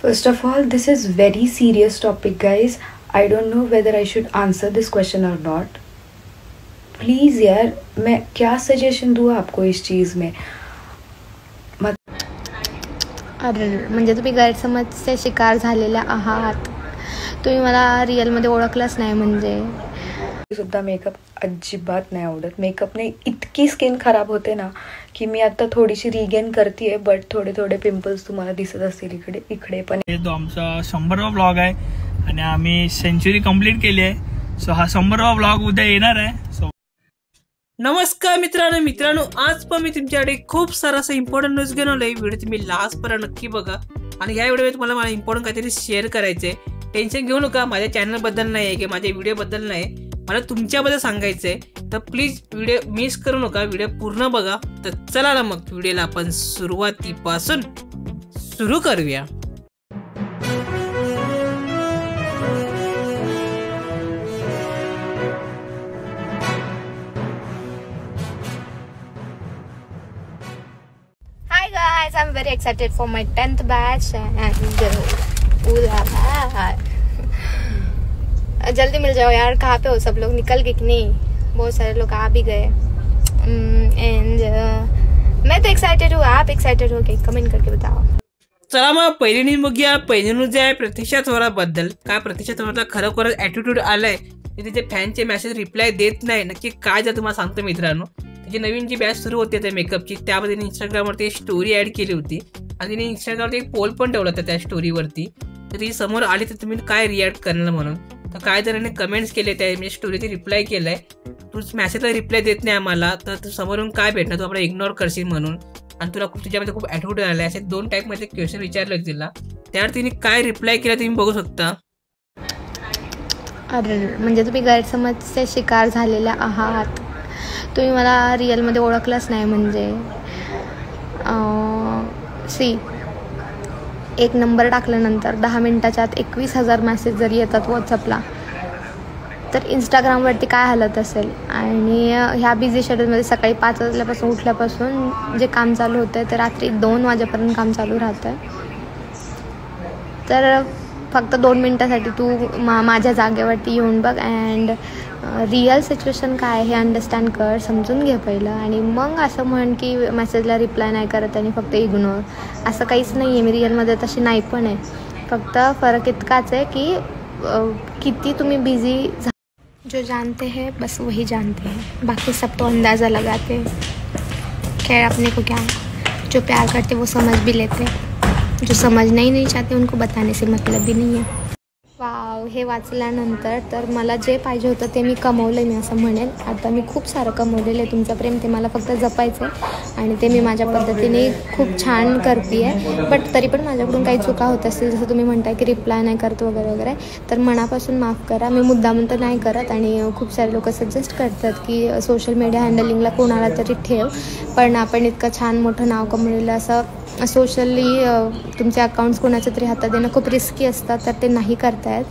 First of all, this is very serious topic, guys. I don't know whether I should answer this question or not. Please यार मैं क्या suggestion दूँ आपको इस चीज़ में मत अरे म्हणजे तुम्ही गैरसमजचे शिकार झालेले आहात तुम्ही मला रिअलमध्ये ओळखलंच नाही म्हणजे सुद्धा मेकअप अजिबात नाही आवडत. मेकअपने इतकी स्किन खराब होते ना की मी आता थोडीशी रिगेन करते बट थोडे थोडे पिंपल्स तुम्हाला दिसत असतील इकडे इकडे पण. हे तो आमचा शंभरवा ब्लॉग आहे आणि आम्ही सेंचुरी कंप्लीट केली आहे. सो हा शंभरवा ब्लॉग उद्या येणार आहे. सो नमस्कार मित्रांनो मित्रांनो आज पण मी तुमच्याकडे खूप सारा असं इम्पॉर्टंट न्यूज घेऊन आलोय. व्हिडिओ तुम्ही लास्ट पर्यंत नक्की बघा. आणि ह्या व्हिडिओ तुम्हाला मला इम्पॉर्टंट काहीतरी शेअर करायचंय. टेन्शन घेऊ नका माझ्या चॅनलबद्दल नाही आहे किंवा माझ्या व्हिडिओबद्दल नाही मला तुमच्याबद्दल सांगायचं आहे तर प्लीज व्हिडिओ मिस करू नका व्हिडिओ पूर्ण बघा तर चला ना मग व्हिडिओला आपण सुरुवातीपासून सुरू करूया guys, I'm very excited for my 10th batch and uh, ooh la. जल्दी मिल जाओ यार कहाँ पे हो सब लोग? निकल गए कि नहीं? बहुत सारे लोग आ भी गए। एंड uh, मैं तो एक्साइटेड हूँ आप एक्साइटेड हो गए कमेंट करके बताओ। चला मग पहिली न्यूज बघूया. पहिली जे आहे प्रतीक्षा थोराबद्दल काय प्रतीक्षा थोराला खरोखरच ॲटिट्यूड आलाय? ते तिचे फॅनचे मेसेज रिप्लाय देत नाही. नक्की काय जर तुम्हाला सांगतो मित्रांनो. तिची नवीन जी बॅच सुरू होती त्या मेकअपची त्यामध्ये तिने इंस्टाग्रामवरती एक स्टोरी ॲड केली होती. आणि तिने इंस्टाग्रामवरती एक पोल पण ठेवला होता त्या स्टोरीवरती तर ती समोर आली तर तुम्ही काय रिॲक्ट करणार म्हणून? तर काय जणांनी कमेंट्स केले त्या म्हणजे स्टोरीची रिप्लाय केलाय. तू मॅसेजला रिप्लाय देत नाही आम्हाला तर तू समोरून काय भेटणार? तू आपला इग्नोर करशील म्हणून. आणि तुला खूप तुझ्यामध्ये खूप ॲटिट्यूड आला असे दोन टाईपमध्ये क्वेश्चन विचारले तिला. त्यावर तिने काय रिप्लाय केला तुम्ही बघू शकता. अरे म्हणजे तुम्ही गैरसमजचे शिकार झालेले आहात. तुम्ही मला रिअलमध्ये ओळखलंच नाही म्हणजे. सी एक नंबर टाकल्यानंतर दहा मिनटाच्या आत एकवीस हजार मेसेज जरी येतात व्हॉट्सअपला तर इंस्टाग्रामवरती काय हालत असेल? आणि ह्या बिझी शेड्यूलमध्ये सकाळी पाच वाजल्यापासून उठल्यापासून जे काम चालू होतं आहे ते रात्री दोन वाजेपर्यंत काम चालू राहतं आहे तर फक्त दोन मिनटासाठी तू मा माझ्या जागेवरती येऊन बघ. अँड रिअल सिच्युएशन काय हे अंडरस्टँड कर समजून घे पहिलं. आणि मग असं म्हण की मेसेजला रिप्लाय नाही करत आणि फक्त इग्नोर असं काहीच नाही आहे मी रिअलमध्ये तशी नाही पण आहे. फक्त फरक इतकाच आहे की किती तुम्ही बिझी जो जानते हैं बस वही जानते हैं. बाकी सब तो अंदाज़ा लगाते हैं. खैर अपने को क्या जो प्यार करते वो समझ भी लेते जो समझना ही नहीं चाहते उनको बताने से मतलब भी नहीं है. वाव हे वाचल्यानंतर तर मला जे पाहिजे होतं ते मी कमवलं मी असं म्हणेन. आता मी खूप सारं कमवलेलं आहे तुमचं प्रेम ते मला फक्त जपायचं आहे आणि ते मी माझ्या पद्धतीने खूप छान करते आहे बट तरी पण माझ्याकडून काही चुका होत असतील जसं तुम्ही म्हणताय की रिप्लाय नाही करत वगैरे वगैरे तर मनापासून माफ करा. मी मुद्दाम तर नाही करत आणि खूप सारे लोक सजेस्ट करतात की सोशल मीडिया हँडलिंगला कोणाला तरी ठेव. पण आपण इतकं छान मोठं नाव कमवलेलं असं सोशली तुमचे अकाउंट्स कोणाच्या तरी हातात देणं खूप रिस्की असतात तर ते नाही करतात आहेत.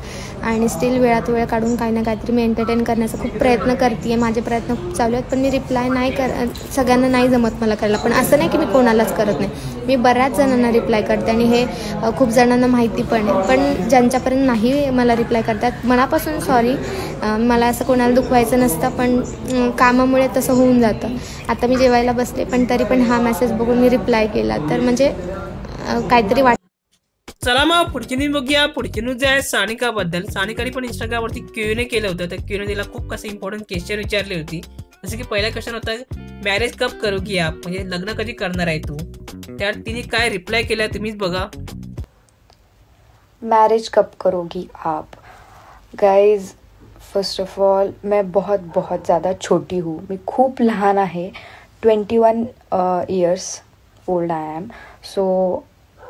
आणि स्टील वेळात वेळ काढून काही ना काहीतरी मी एंटरटेन करण्याचा खूप प्रयत्न करते आहे माझे प्रयत्न खूप चालू आहेत पण मी रिप्लाय नाही कर सगळ्यांना नाही जमत मला करायला. पण असं नाही की मी कोणालाच करत नाही. मी बऱ्याच जणांना रिप्लाय करते आणि हे खूप जणांना माहिती पण आहे. पण ज्यांच्यापर्यंत नाही मला रिप्लाय करतात मनापासून सॉरी मला असं कोणाला दुखवायचं नसतं पण कामामुळे तसं होऊन जातं. आता मी जेवायला बसले पण तरी पण हा मेसेज बघून मी रिप्लाय केला. तर म्हणजे काहीतरी वाट चला मग पुढची न्यूज बघूया. पुढची न्यूज आहे सानिकाबद्दल. सानिकाने पण इंस्टाग्रामवरती क्यूने केलं होतं. त्या क्यूने तिला खूप कसं इम्पॉर्टंट क्वेश्चन विचारले होती. जसं की पहिला क्वेश्चन होता मॅरेज कप करू आप? म्हणजे लग्न कधी करणार आहे तू? त्यात तिने काय रिप्लाय केला तुम्हीच बघा. मैरिज कब करोगी आप? गाइज फर्स्ट ऑफ ऑल मैं बहुत बहुत ज़्यादा छोटी हूँ. मैं खूप लहान आहे. Twenty one years old I am so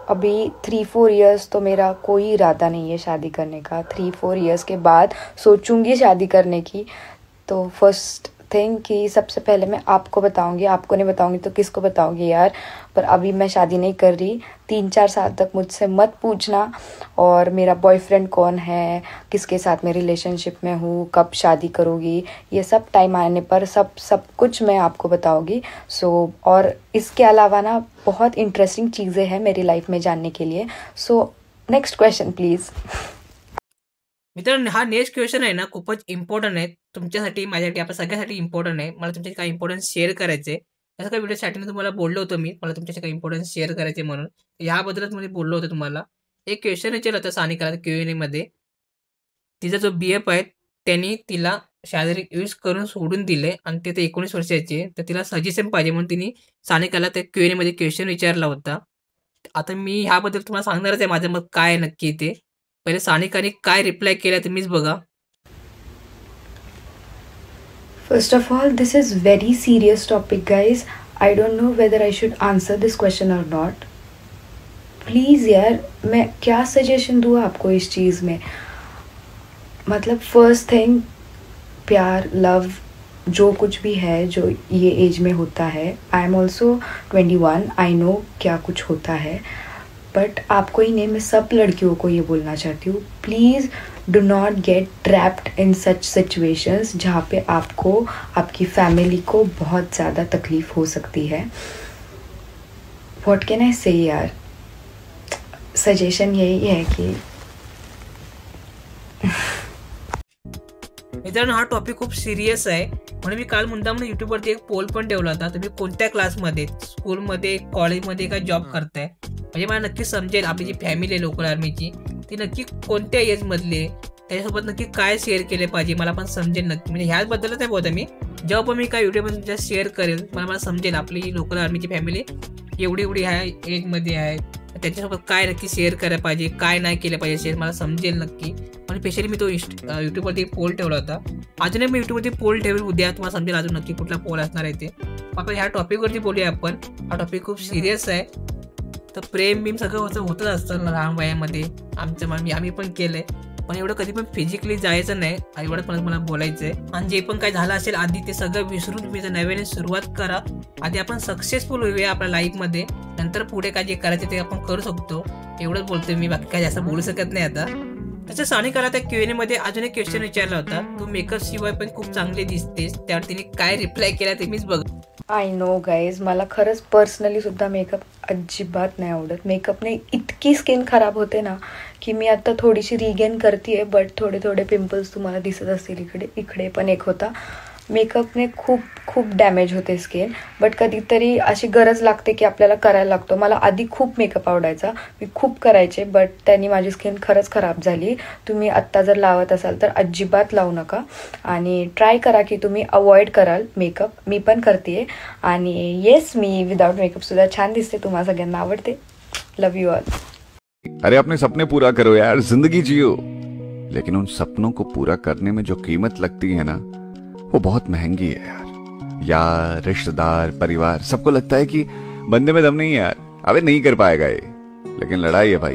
अभी थ्री फोर इयर्स तो मेरा कोई इरादा नहीं है शादी करने का। थ्री फोर इयर्स के बाद सोचूंगी शादी करने की। तो फर्स्ट थिंग कि सबसे पहले मैं आपको बताऊँगी आपको नहीं बताऊँगी तो किसको बताऊँगी यार? पर अभी मैं शादी नहीं कर रही। तीन चार साल तक मुझसे मत पूछना। और मेरा बॉयफ्रेंड कौन है? किसके साथ मैं रिलेशनशिप में हूँ? कब शादी करूँगी? ये सब टाइम आने पर सब सब कुछ मैं आपको बताऊँगी। सो so, और इसके अलावा ना बहुत इंटरेस्टिंग चीज़ें हैं मेरी लाइफ में जानने के लिए। सो नेक्स्ट क्वेश्चन प्लीज़ मित्रांनो हा नेक्स्ट क्वेश्चन आहे ना खूपच इम्पॉर्टंट आहे. तुमच्यासाठी माझ्यासाठी आपल्या सगळ्यासाठी इम्पॉर्टंट आहे. मला तुमच्याशी काही इम्पॉर्टन्स शेअर करायचे जसं काही व्हिडिओ मी तुम्हाला बोललो होतो मी मला तुमच्याशी काही इम्पॉर्टन्स शेअर करायचे म्हणून. याबद्दलच मी बोललो होतो तुम्हाला. एक क्वेश्चन विचारलं होतं सानिकाला क्यू एन एमध्ये तिचा जो बी एफ आहे त्यांनी तिला शारीरिक यूज करून सोडून दिले आणि ते तर एकोणीस वर्षाची तर तिला सजेशन पाहिजे म्हणून तिने सानिकाला त्या क्यू एन एमध्ये क्वेश्चन विचारला होता. आता मी ह्याबद्दल तुम्हाला सांगणारच आहे माझं मत काय आहे नक्की ते. पहिले सानिकाने काय रिप्लाय केला तुम्हीच बघा First of all, this is very serious topic, guys. I don't know whether I should answer this question or not. Please यार मैं क्या सजेशन दूँ आपको इस चीज़ में मतलब फ़र्स्ट थिंग प्यार लव जो कुछ भी है जो ये एज में होता है I am also twenty one I know क्या कुछ होता है बट आपको ही नहीं, मैं सब लड़कियों को ये बोलना चाहती हूँ please do not get trapped in such situations जहाँ पे आपको, आपकी फैमिली को बहुत ज़्यादा तकलीफ़ हो सकती है। वॉट कैन आई से यार? सजेशन यही है कि मित्रांनो हा टॉपिक खूप सिरियस आहे म्हणून मी काल मुद्दाम युट्यूबवरती एक पोल पण ठेवला होता. तुम्ही कोणत्या क्लासमध्ये स्कूलमध्ये कॉलेजमध्ये काय जॉब करताय? म्हणजे मला नक्की समजेल आपली जी फॅमिली आहे लोकल आर्मीची ती नक्की कोणत्या एजमधली आहे? त्याच्यासोबत नक्की काय शेअर केले पाहिजे? मला पण समजेल नक्की. म्हणजे ह्याचबद्दलच नाही बोलतो मी. जेव्हा पण मी काय तुमच्या शेअर करेल मला मला समजेल आपली लोकल आर्मीची फॅमिली एवढी एवढी आहे एजमध्ये आहे. त्याच्यासोबत काय नक्की शेअर करायला पाहिजे काय नाही केलं पाहिजे शेअर मला समजेल नक्की. आणि स्पेशली मी तो इंस्ट यूट्यूबवरती पोल ठेवला होता. अजूनही मी यूट्यूबवरती पोल ठेवेल उद्या तुम्हाला समजेल अजून नक्की कुठला पोल असणार आहे ते. आपण ह्या टॉपिकवरती बोलूया आपण. हा टॉपिक खूप सिरियस आहे. तर प्रेम बीम सगळं होतं होतच असतं लहान वयामध्ये. आमचं आम्ही आम्ही पण केलंय. पण एवढं कधी पण फिजिकली जायचं नाही. एवढं पण मला बोलायचं. आहे आणि जे पण काय झालं असेल आधी ते सगळं विसरून तुम्ही जर नव्याने सुरुवात करा. आधी आपण सक्सेसफुल होऊया आपल्या लाईफमध्ये नंतर पुढे काय जे करायचं ते आपण करू शकतो. एवढंच बोलतोय मी. बाकी काय जास्त बोलू शकत नाही आता. तसं सानिकाला त्या क्यू मध्ये अजून एक क्वेश्चन विचारला होता. तू मेकअप शिवाय पण खूप चांगले दिसतेस. त्यावर तिने काय रिप्लाय केला ते मीच बघ. आय नो गाईज मला खरंच पर्सनली सुद्धा मेकअप अजिबात नाही आवडत. मेकअपने इतकी स्किन खराब होते ना की मी आता थोडीशी रिगेन करते आहे बट थोडे थोडे पिंपल्स तुम्हाला दिसत असतील इकडे इकडे पण एक होता. मेकअपने खूप खूप डॅमेज होते स्किन बट कधीतरी अशी गरज लागते की आपल्याला करायला लागतो. मला आधी खूप मेकअप आवडायचा. मी खूप करायचे बट त्यांनी माझी स्किन खरंच खराब झाली. तुम्ही आत्ता जर लावत असाल तर अजिबात लावू नका. आणि ट्राय करा की तुम्ही अवॉइड कराल मेकअप मी पण करते आणि येस मी विदाउट मेकअपसुद्धा छान दिसते. तुम्हाला सगळ्यांना आवडते. लव यू ऑल अरे अपने सपने पूरा करो यार. जिंदगी जियो. लेकिन उन सपनों को पूरा करने में जो कीमत लगती है ना वो बहुत महँगी है यार। यार, रिश्तेदार, परिवार, सबको लगता है कि बंदे में दम नहीं यार। अबे नहीं कर पाएगा ये। लेकिन लड़ाई है भाई।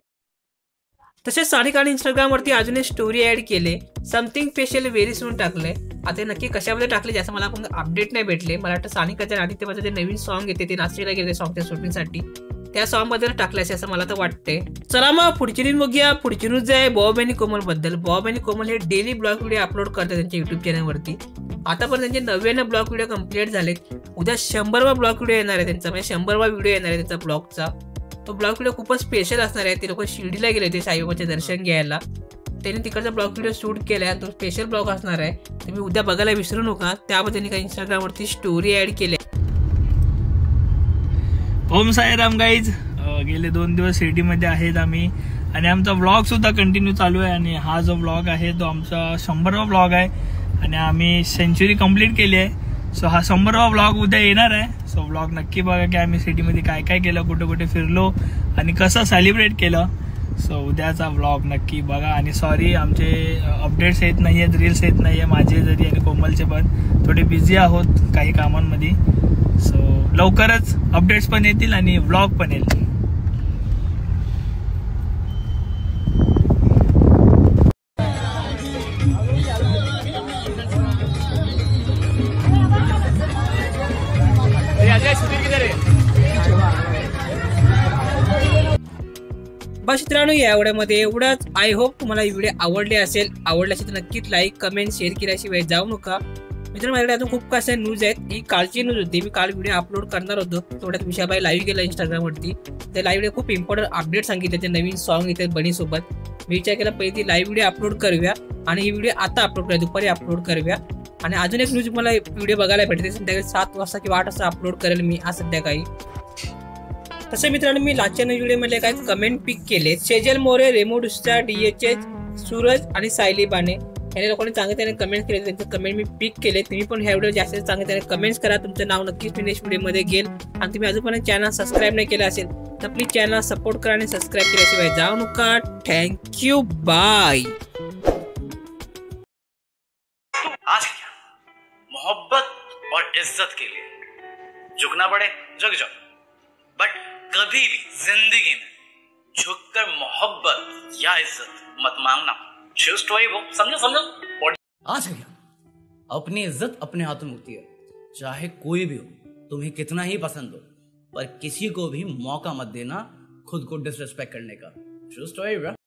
तसेच सानिकाने इंस्टाग्रामवरती अजून स्टोरी ऍड केले। समथिंग स्पेशल व्हेरी सून टाकले। आता नक्की कशामध्ये टाकले जास्त मला अपडेट नाही भेटले. मला वाटतं सानिकाच्या आदित्यबाचं जे नवीन सॉन्ग येते, ते नाशिकला गेले सॉन्गच्या शूटिंगसाठी त्या सॉन्गबद्दल टाकले असं मला तर वाटते चला मग पुढची न्यूज बघूया. पुढची न्यूज आहे बॉब आणि कोमलबद्दल बॉब आणि कोमल हे डेली ब्लॉग व्हिडिओ अपलोड करतात त्यांच्या युट्यूब चॅनलवरती आतापर्यंत त्यांचे नव्याण्णव ब्लॉग व्हिडिओ कंप्लीट झालेत. उद्या शंभरवा ब्लॉग व्हिडिओ येणार आहे त्यांचा. म्हणजे शंभरवा व्हिडिओ येणार आहे त्यांचा ब्लॉगचा तो ब्लॉग व्हिडिओ खूपच स्पेशल असणार आहे. ते लोक शिर्डीला गेले होते साईबाबाचे दर्शन घ्यायला. त्यांनी तिकडचा ब्लॉग व्हिडिओ शूट केला आहे तो स्पेशल ब्लॉग असणार आहे. तुम्ही उद्या बघायला विसरू नका. त्याबद्दल त्यांनी काही इंस्टाग्रामवरती स्टोरी ऍड केली. ओम साईराम गाईज गेले दोन दिवस सिटीमध्ये आहेत आम्ही. आणि आमचा व्लॉग सुद्धा कंटिन्यू चालू आहे. आणि हा जो व्लॉग आहे तो आमचा शंभरवा व्लॉग आहे. आणि आम्ही सेंचुरी कंप्लीट केली आहे. सो हा शंभरवा व्लॉग उद्या येणार आहे. सो व्लॉग नक्की बघा की आम्ही सिटीमध्ये काय काय केलं कुठे कुठे फिरलो आणि कसं सेलिब्रेट केलं. सो उद्याचा व्लॉग नक्की बघा. आणि सॉरी आमचे अपडेट्स येत नाही आहेत रील्स येत नाही आहे माझे जरी आणि कोमलचे पण थोडे बिझी आहोत काही कामांमध्ये. सो लवकरच अपडेट्स पण येतील आणि व्लॉग पण येईल. बस मित्रांनो या एवढ्यामध्ये एवढंच. आय होप तुम्हाला व्हिडिओ आवडले असेल. आवडले असेल तर नक्कीच लाईक कमेंट शेअर केल्याशिवाय जाऊ नका. मित्रांनो माझ्याकडे अजून खूप काही न्यूज आहेत. ही कालची न्यूज होती. मी काल व्हिडिओ अपलोड करणार होतो. तेवढ्यात विशाबाई लाईव्ह गेला इंस्टाग्रामवरती त्या लाईव्ह व्हिडिओ खूप इम्पॉर्टंट अपडेट सांगितले. ते नवीन सॉन्ग येते बनीसोबत. मी विचार केला पहिले ती लाईव्ह व्हिडिओ अपलोड करूया आणि ही व्हिडिओ आता अपलोड करूया. दुपारी अपलोड करूया. आणि अजून एक न्यूज मला व्हिडिओ बघायला भेटते. संध्याकाळी सात वाजता किंवा आठ वाजता अपलोड करेल मी आज संध्याकाळी. तसे मित्रांनो मी लाच्या व्हिडिओमध्ये काय कमेंट पिक केले सेजल मोरे रेमो एच डीएचएच सूरज आणि सायली बाने. याने लोकांनी चांगले त्याने कमेंट केले, त्यांचे कमेंट मी पिक केले. तुम्ही पण ह्या व्हिडिओ जास्त चांगले त्याने कमेंट्स करा. तुमचं नाव नक्कीच नेक्स्ट व्हिडिओमध्ये घेईल. आणि तुम्ही अजूनपर्यंत चॅनल सबस्क्राईब नाही केलं असेल, तर प्लीज़ चॅनल सपोर्ट करा आणि सबस्क्राईब केल्याशिवाय जाऊ नका. बाय मोहब्बत और इज़्ज़त के लिए। झुकना पड़े, झुक जाओ। बट कभी भी ज़िंदगी में झुककर मोहब्बत या इज़्ज़त मत मांगना। समझो समझो। आज क्या अपनी इज़्ज़त अपने हाथों में होती है। चाहे कोई भी हो, तुम्हें कितना ही पसंद हो, पर किसी को भी मौका मत देना खुद को डिसरेस्पेक्ट करने का। टू